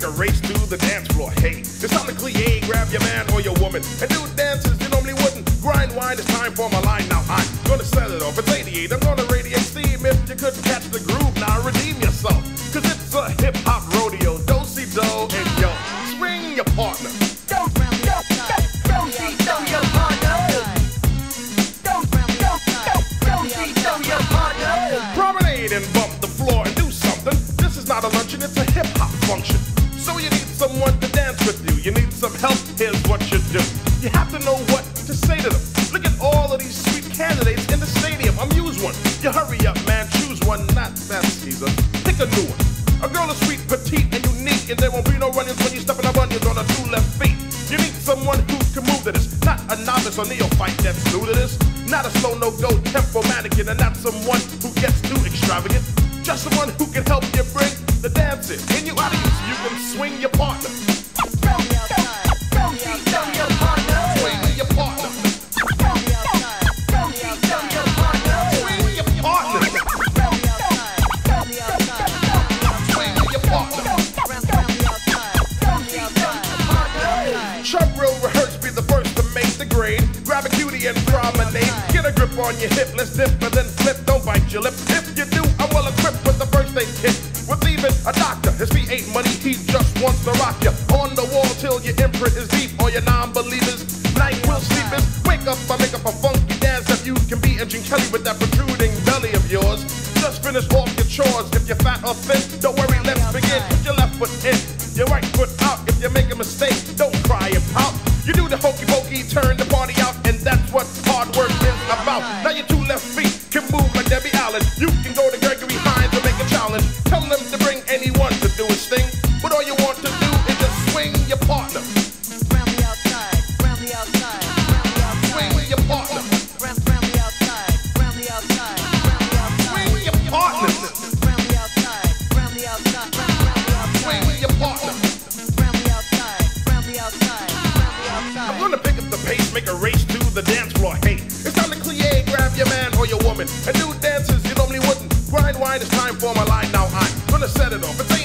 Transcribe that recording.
make a race to the dance floor. Hey, it's time to clear, grab your man or your woman, and do dances you normally wouldn't. Grind wine, it's time for my line. Now I'm gonna set it off. It's 88, I'm gonna radiate steam. If you couldn't catch the here's what you do. You have to know what to say to them. Look at all of these sweet candidates in the stadium. Amuse one. You hurry up, man, choose one, not that Caesar. Pick a new one. A girl is sweet, petite, and unique, and there won't be no run-ins when you step in the bunions on her two left feet. You need someone who can move to this, not a novice or neophyte that's new to this. Not a slow no-go tempo mannequin, And promenade. Get a grip on your hip, let's dip and then flip. Don't bite your lip. If you do, I'm well equipped with the first aid kit. With even a doctor, his fee ain't money, he just wants to rock you. On the wall till your imprint is deep. All your non-believers, night will sleepers. Wake up, I make up a funky dance that you can be. And Gene Kelly with that protruding belly of yours. Just finish off your chores. If you're fat or thin, don't worry, let's begin. Put your left foot in, your right foot Now your two left feet your man or your woman, and do dances you normally wouldn't. Grind wine, it's time for my line. Now I'm gonna set it off.